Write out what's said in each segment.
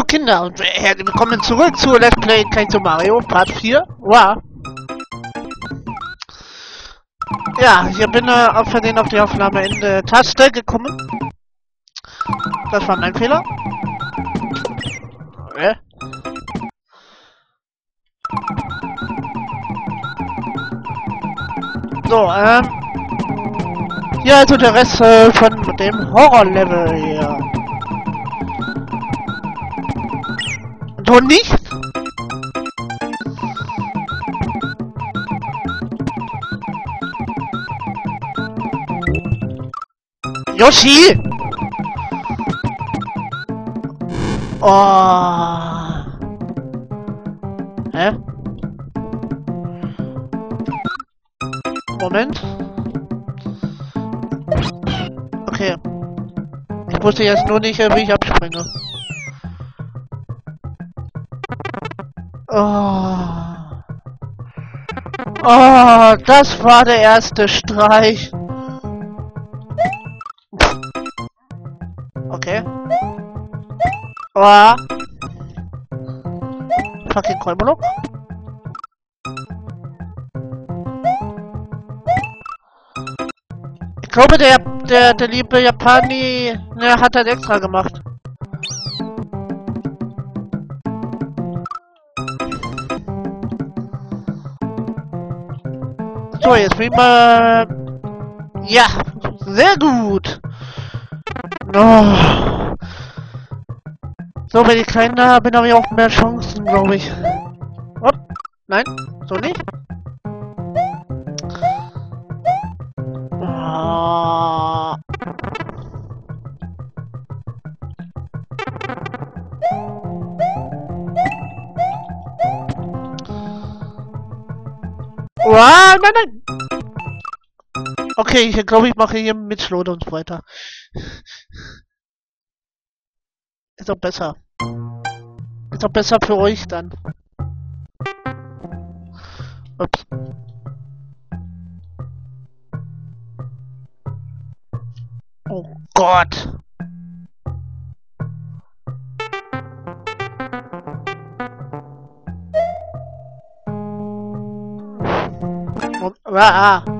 Hallo Kinder und herzlich willkommen zurück zu Let's Play Kaito Mario Part 4. Wow. Ja, ich bin äh, auf Versehen auf die Aufnahmeende Taste gekommen. Das war mein Fehler. Äh. So, ähm. Hier also der Rest äh, von dem Horror-Level hier. Du nicht? Yoshi! Oh. Hä? Moment. Okay. Ich wusste jetzt nur nicht, wie ich abspringe. Oh. Oh, das war der erste Streich. Okay. Oh. Fucking Kolblock. Ich glaube, der, der, der liebe Japani, ne, hat das extra gemacht. So, jetzt bin. Ja, sehr gut. Oh. So, wenn ich kleiner bin, habe ich auch mehr Chancen, glaube ich. Hopp. Nein, so nicht. Oh. Wow, nein, nein. Okay, ich glaube, ich mache hier mit Slowdowns weiter. Ist doch besser. Ist doch besser für euch dann. Ups. Oh Gott. Oh, ah.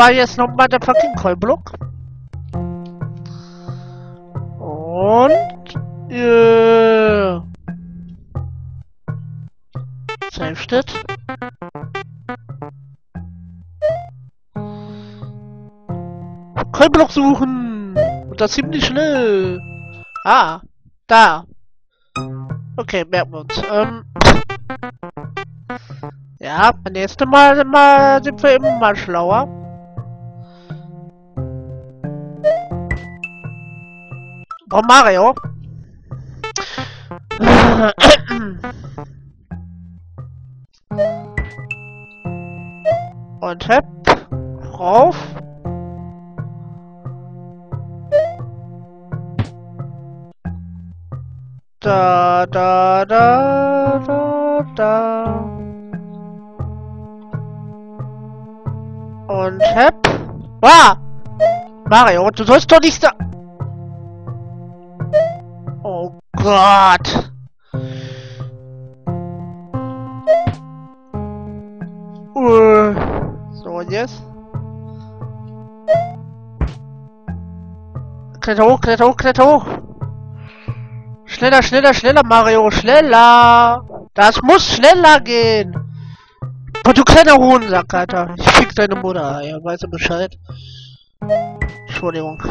War jetzt nochmal der fucking Callblock? Und... Äh, State. Callblock suchen! Und das ziemlich schnell! Ah, da. Okay, merken wir uns. Ähm... Ja, beim nächsten mal sind wir immer mal schlauer. Oh, Mario. Und hep. Rauf. Da, da, da, da, da. Und hep. Wow! Mario, du sollst doch nicht da... Gott! Uh. So, und jetzt? Kletter hoch, kletter hoch, kletter hoch! Schneller, schneller, schneller, Mario, schneller! Das muss schneller gehen! Oh, du kleiner Hohensack, Alter. Ich fick deine Mutter, ja, weißt du Bescheid? Entschuldigung.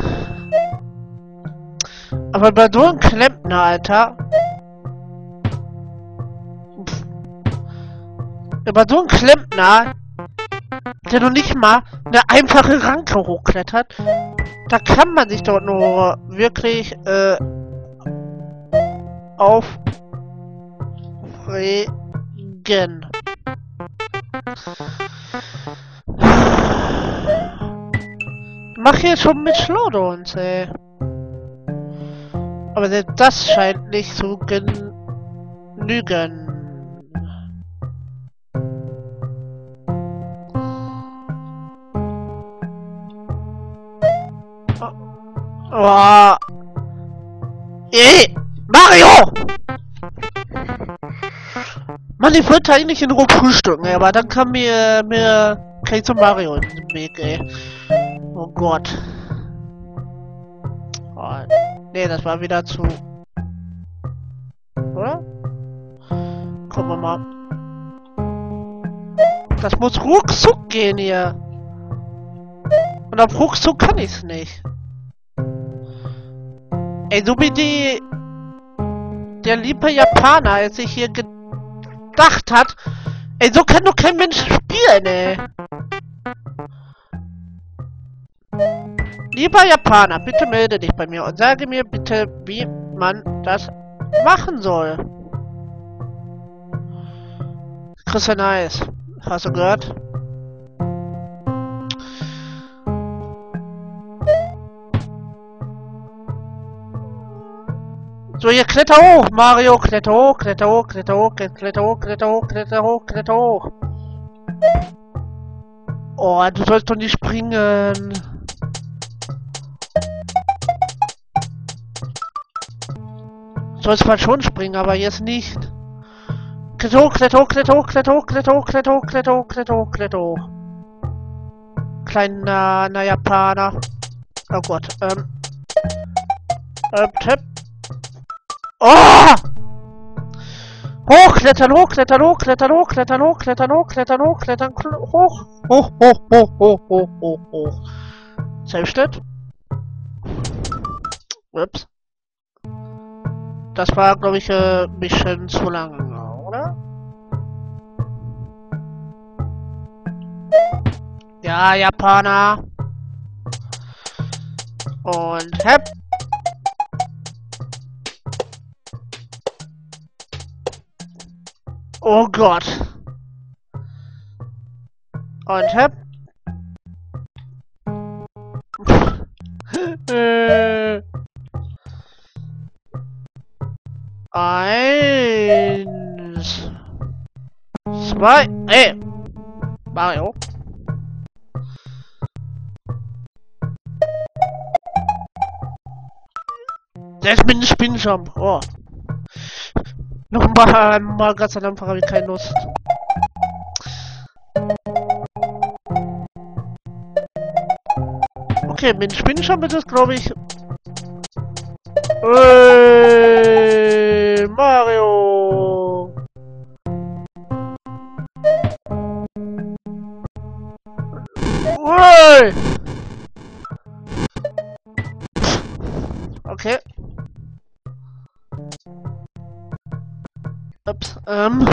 Aber bei so einem Klempner, Alter. Pff. Bei so einem Klempner, der noch nicht mal eine einfache Ranke hochklettert, da kann man sich dort nur wirklich, äh, aufregen. Mach hier schon mit Schlodons, ey. Aber selbst das scheint nicht zu genügen. Oh, Oh. Ey! Mario! Mann, ich wollte eigentlich in Ruhe frühstücken, ey, aber dann kam mir, mir Kate und Mario in den Weg, ey. Oh Gott. Oh, nee, das war wieder zu... Oder? Gucken wir mal. Das muss ruckzuck gehen hier. Und auf ruckzuck kann ich's nicht. Ey, so wie die... Der liebe Japaner, als sich hier gedacht hat... Ey, so kann doch kein Mensch spielen, ey. Lieber Japaner, bitte melde dich bei mir und sage mir bitte, wie man das machen soll. Christian Nice. Hast du gehört? So, hier kletter hoch, Mario, kletter hoch, kletter hoch, kletter hoch, kletter hoch, kletter hoch, kletter hoch, kletter hoch. Oh, du sollst doch nicht springen. Sollst zwar schon springen, aber jetzt nicht. Kletter hoch, kletter hoch, kletter hoch, kletter hoch, kletter hoch, kletter hoch, kletter hoch, kletter hoch, kletter hoch. Kleiner, na Japaner. Oh Gott, ähm. Ähm, Tipp. Oh! Hochklettern, hochklettern, hochklettern, hochklettern, hochklettern, hochklettern, hochklettern, hoch, hoch, hoch, hoch, hoch, hoch, hoch, hoch. Selbststadt. Ups. Das war, glaube ich, äh, ein bisschen zu lang, oder? Ja, Japaner. Und hepp. Oh Gott. Und hepp. Zwei. Ey. Mario. Der ist mit dem Spinnenschirm. Oh. Nochmal, mal ganz einfach habe ich keine Lust. Okay, mit dem Spinnenschirm ist es, glaube ich. Hey, Mario! Hey! Okay. Oops, um...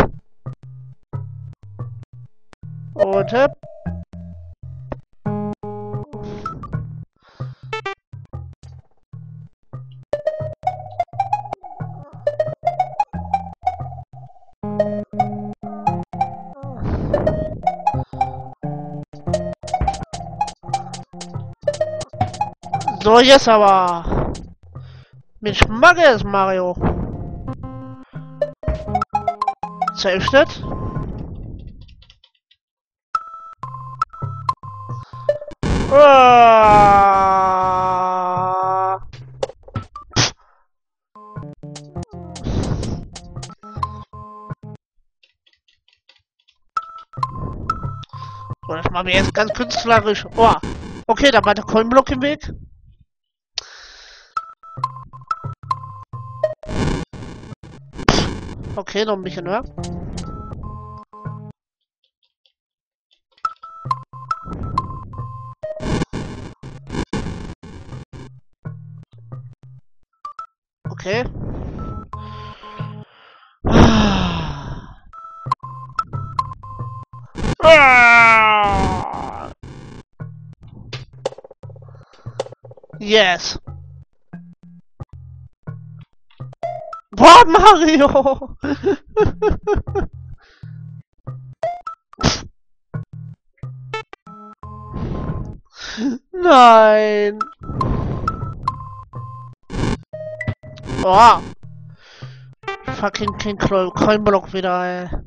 Forward tip. So, jetzt aber. Mit Schmackes, Mario. Selbststadt. Ah. So, das machen wir jetzt ganz künstlerisch. Oh, okay, da war der Coinblock im Weg. Okay, noch ein bisschen höher. Okay. Ah. Yes. Boah, Mario! Nein! Oh! Fucking King Coinblock wieder, ey.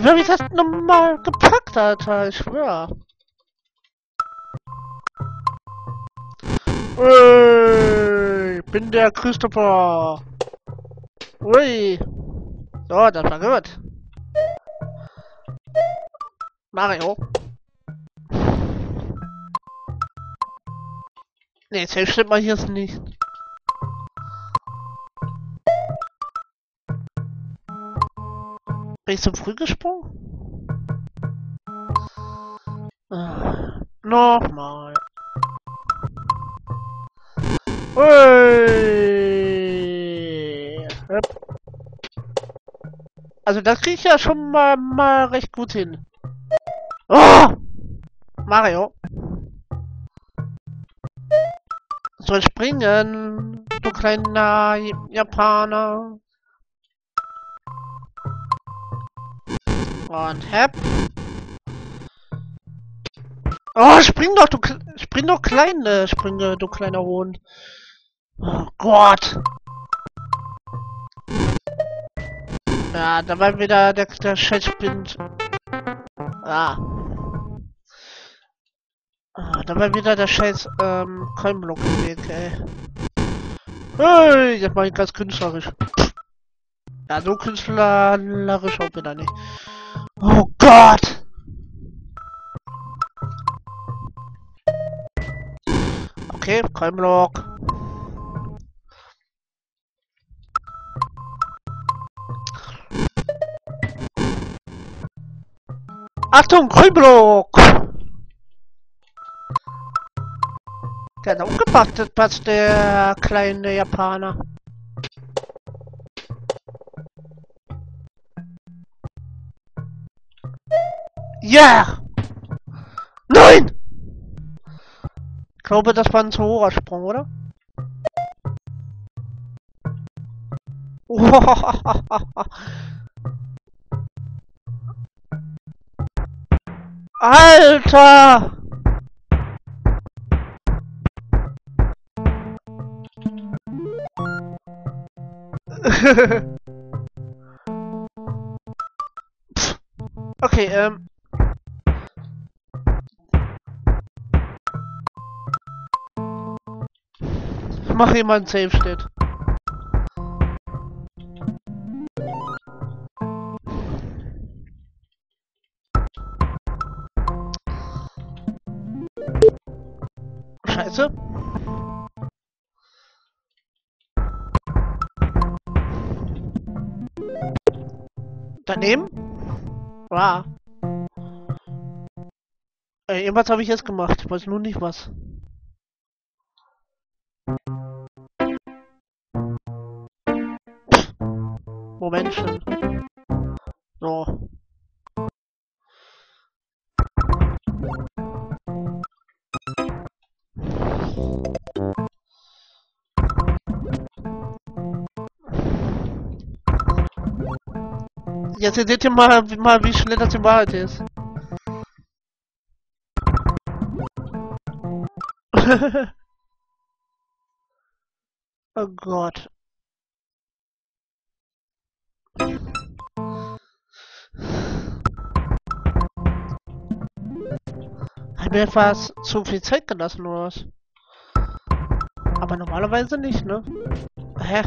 Ey, wie hab ich das nochmal gepackt, Alter? Ich schwör. Ui, bin der Christopher. Ui. So, das war gut. Mario. Nee, safe stimmt mal hier nicht. Bin ich zu früh gesprungen? Ah, Nochmal. Also das kriege ich ja schon mal, mal recht gut hin. Oh! Mario. Soll springen, du kleiner Japaner. Und hep. Oh, spring doch, du spring doch kleine Springe, du kleiner Hund. Oh Gott. Ja, da war wieder der, der Scheißspind. Ah. ah. Da war wieder der scheiß ähm, Coinblock im Weg, ey. Hey, jetzt mach ich ganz künstlerisch. Ja, so künstlerisch auch wieder nicht. Oh Gott! Okay, kein Block. Achtung, Grünblock! Der hat umgepackt, passt der kleine Japaner. Ja! Nein! Ich glaube, das war ein zu hoher Sprung, oder? Alter! okay, ähm. Mach jemand Safe steht. Scheiße. Daneben? Wow. Ey, irgendwas habe ich jetzt gemacht. Ich weiß nur nicht was. Momentchen. So. Jetzt seht ihr mal, mal wie schnell das in Wahrheit ist. oh Gott. Mir etwas zu viel Zeit gelassen oder was? Aber normalerweise nicht, ne? Hä?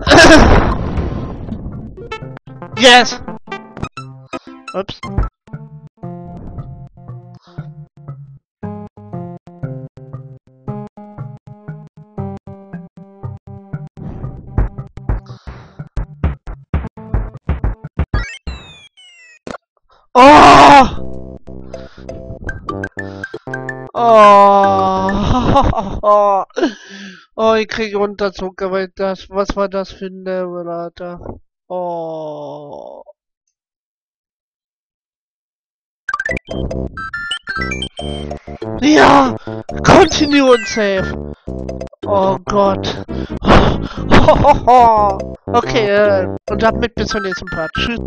yes! Oops. Oh! Oh! Ich kriege Unterzucker, weil das, was war das für ein Level, Alter? Oh. Ja! Continue und save! Oh Gott. Okay, äh, und damit bis zum nächsten Part. Tschüss.